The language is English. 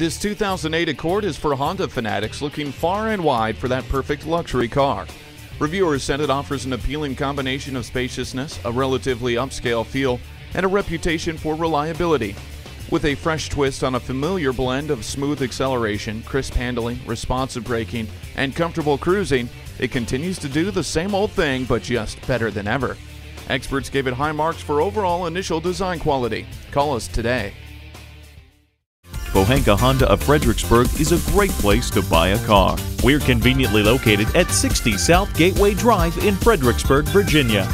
This 2008 Accord is for Honda fanatics looking far and wide for that perfect luxury car. Reviewers said it offers an appealing combination of spaciousness, a relatively upscale feel, and a reputation for reliability. With a fresh twist on a familiar blend of smooth acceleration, crisp handling, responsive braking, and comfortable cruising, it continues to do the same old thing but just better than ever. Experts gave it high marks for overall initial design quality. Call us today. Pohanka Honda of Fredericksburg is a great place to buy a car. We're conveniently located at 60 South Gateway Drive in Fredericksburg, Virginia.